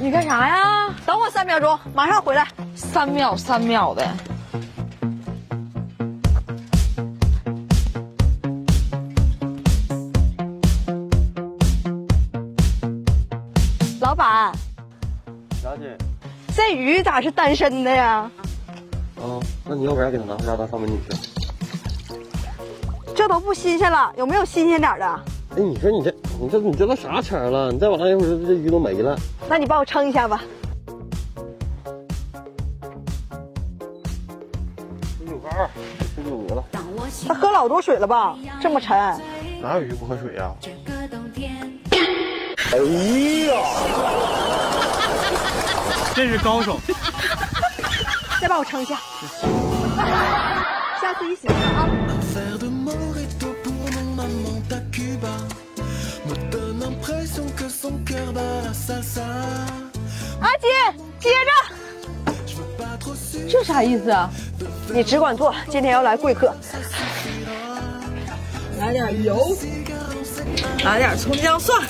你干啥呀？等我三秒钟，马上回来。三秒三秒的。老板，小姐？这鱼咋是单身的呀？啊，那你要不然给他拿回家当上门女婿？这都不新鲜了，有没有新鲜点的？哎，你说你这，你这你这都啥钱了？你再晚一会儿，这鱼都没了。那你帮我称一下吧。十九块二，十九得了。他喝老多水了吧？这么沉。哪有鱼不喝水呀？哎呀，这是高手。再帮我称一下。下次一起来啊。阿姐，接着。这啥意思啊？你只管做，今天要来贵客。来点油，来点葱姜蒜，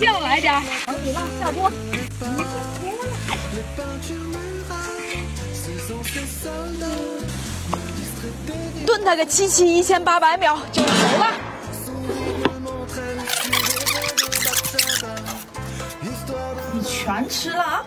酱来点，等你辣下锅。炖它个七七一千八百秒就熟了。全吃了？